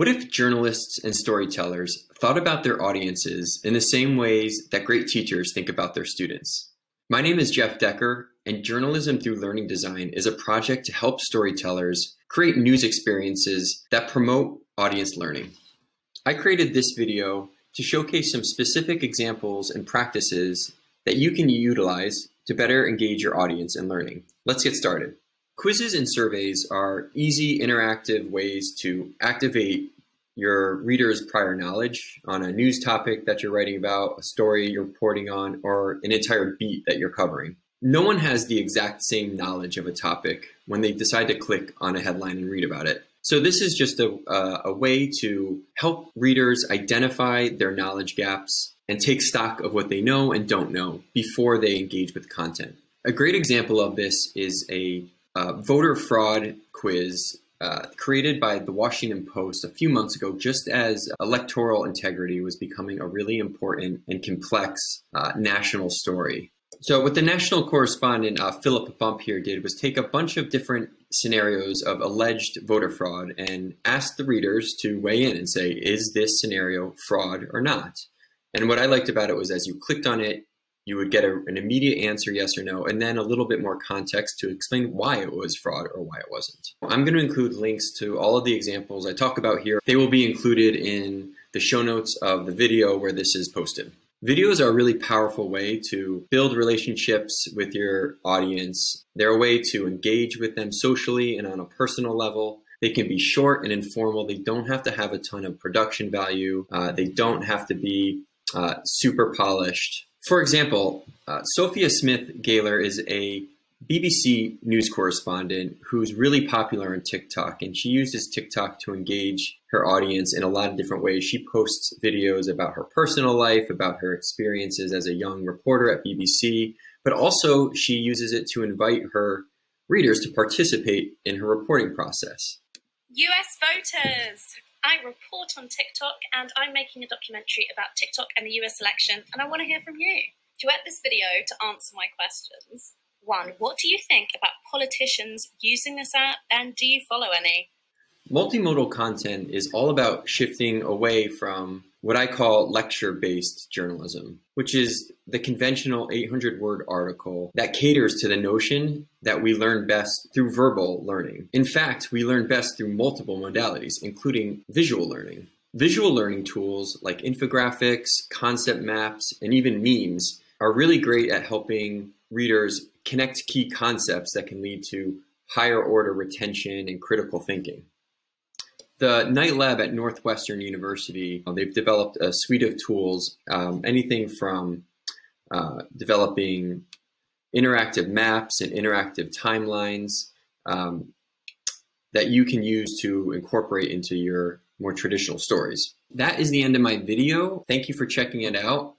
What if journalists and storytellers thought about their audiences in the same ways that great teachers think about their students? My name is Geoff Decker, and Journalism Through Learning Design is a project to help storytellers create news experiences that promote audience learning. I created this video to showcase some specific examples and practices that you can utilize to better engage your audience in learning. Let's get started. Quizzes and surveys are easy, interactive ways to activate your reader's prior knowledge on a news topic that you're writing about, a story you're reporting on, or an entire beat that you're covering. No one has the exact same knowledge of a topic when they decide to click on a headline and read about it. So this is just a, uh, a way to help readers identify their knowledge gaps and take stock of what they know and don't know before they engage with content. A great example of this is a uh, voter fraud quiz uh, created by the Washington Post a few months ago, just as electoral integrity was becoming a really important and complex uh, national story. So, what the national correspondent uh, Philip Bump here did was take a bunch of different scenarios of alleged voter fraud and ask the readers to weigh in and say, is this scenario fraud or not? And what I liked about it was as you clicked on it, you would get a, an immediate answer, yes or no, and then a little bit more context to explain why it was fraud or why it wasn't. I'm going to include links to all of the examples I talk about here. They will be included in the show notes of the video where this is posted. Videos are a really powerful way to build relationships with your audience. They're a way to engage with them socially and on a personal level. They can be short and informal. They don't have to have a ton of production value. Uh, they don't have to be uh, super polished. For example, uh, Sophia Smith Galer is a BBC news correspondent who's really popular on TikTok, and she uses TikTok to engage her audience in a lot of different ways. She posts videos about her personal life, about her experiences as a young reporter at BBC, but also she uses it to invite her readers to participate in her reporting process. US voters! I report on TikTok and I'm making a documentary about TikTok and the US election, and I want to hear from you. Duet this video to answer my questions. One, what do you think about politicians using this app, and do you follow any? Multimodal content is all about shifting away from what I call lecture based journalism, which is the conventional 800 word article that caters to the notion that we learn best through verbal learning. In fact, we learn best through multiple modalities, including visual learning. Visual learning tools like infographics, concept maps, and even memes are really great at helping readers connect key concepts that can lead to higher order retention and critical thinking. The Knight Lab at Northwestern University, they've developed a suite of tools, um, anything from uh, developing interactive maps and interactive timelines um, that you can use to incorporate into your more traditional stories. That is the end of my video. Thank you for checking it out.